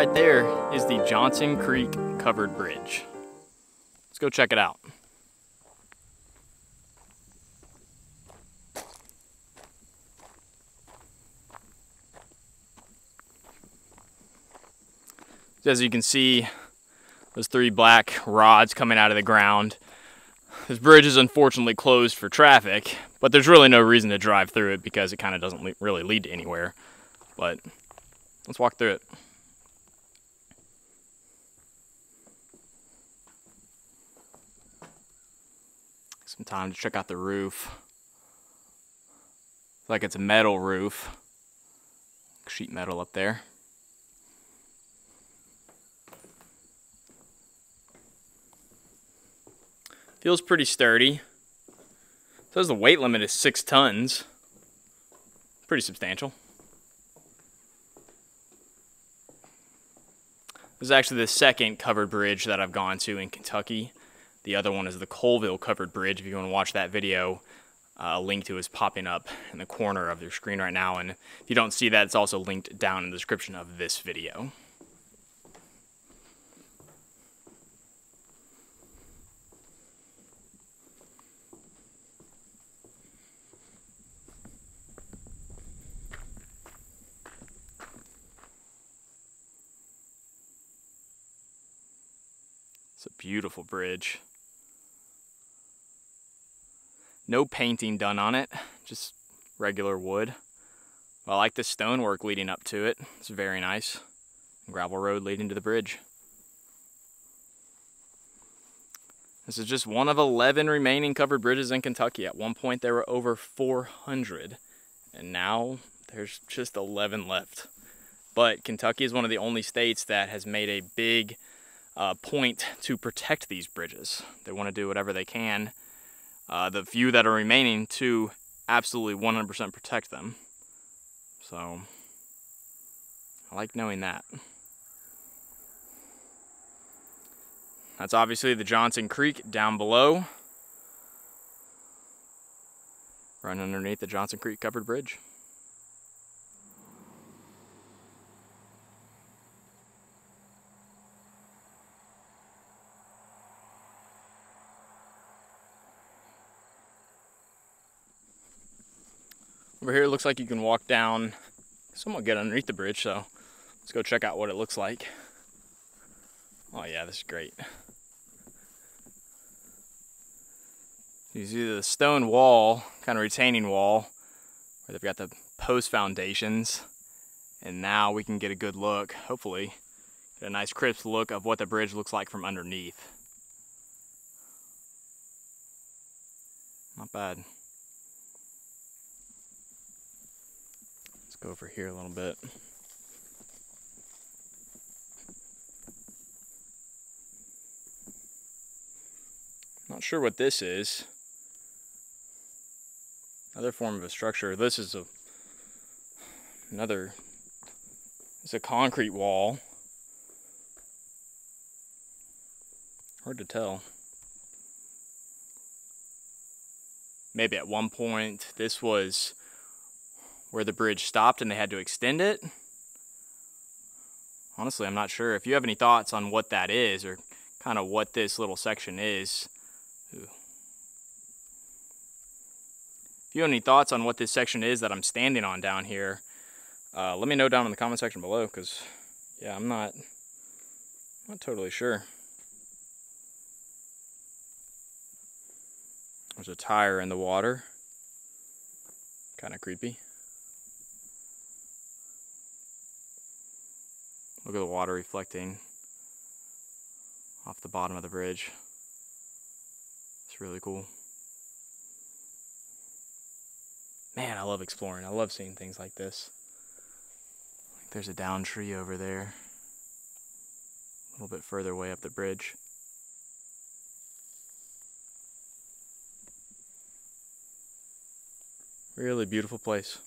Right there is the Johnson Creek Covered Bridge. Let's go check it out. As you can see, those three black rods coming out of the ground. This bridge is unfortunately closed for traffic, but there's really no reason to drive through it because it kind of doesn't really lead to anywhere. But let's walk through it. Some time to check out the roof. It's like it's a metal roof. Sheet metal up there. Feels pretty sturdy. Says the weight limit is six tons. Pretty substantial. This is actually the second covered bridge that I've gone to in Kentucky. The other one is the Colville covered bridge. If you want to watch that video, uh, a link to is popping up in the corner of your screen right now. And if you don't see that, it's also linked down in the description of this video. It's a beautiful bridge. No painting done on it, just regular wood. I like the stonework leading up to it. It's very nice. Gravel road leading to the bridge. This is just one of 11 remaining covered bridges in Kentucky. At one point there were over 400 and now there's just 11 left. But Kentucky is one of the only states that has made a big uh, point to protect these bridges. They want to do whatever they can, uh, the few that are remaining, to absolutely 100% protect them. So, I like knowing that. That's obviously the Johnson Creek down below. Right underneath the Johnson Creek covered bridge. Over here, it looks like you can walk down, somewhat get underneath the bridge, so let's go check out what it looks like. Oh yeah, this is great. You see the stone wall, kind of retaining wall, where they've got the post foundations. And now we can get a good look, hopefully, get a nice crisp look of what the bridge looks like from underneath. Not bad. Go over here a little bit. Not sure what this is. Another form of a structure. This is a another it's a concrete wall. Hard to tell. Maybe at one point this was where the bridge stopped and they had to extend it. Honestly, I'm not sure. If you have any thoughts on what that is or kind of what this little section is. If you have any thoughts on what this section is that I'm standing on down here, uh, let me know down in the comment section below because, yeah, I'm not, not totally sure. There's a tire in the water. Kind of creepy. Look at the water reflecting off the bottom of the bridge. It's really cool. Man, I love exploring. I love seeing things like this. There's a down tree over there. A little bit further away up the bridge. Really beautiful place.